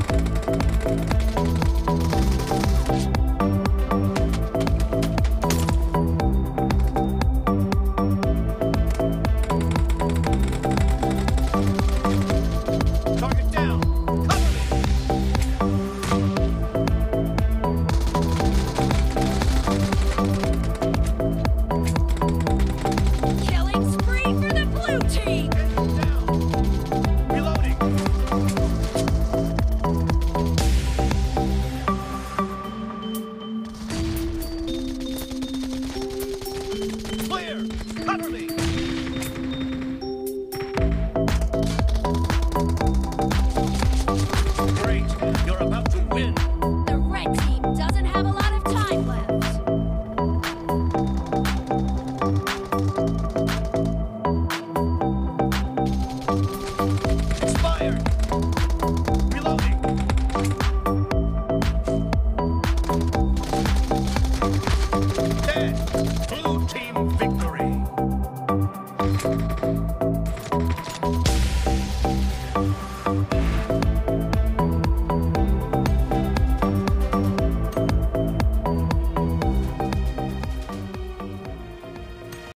Thank you. Blue team.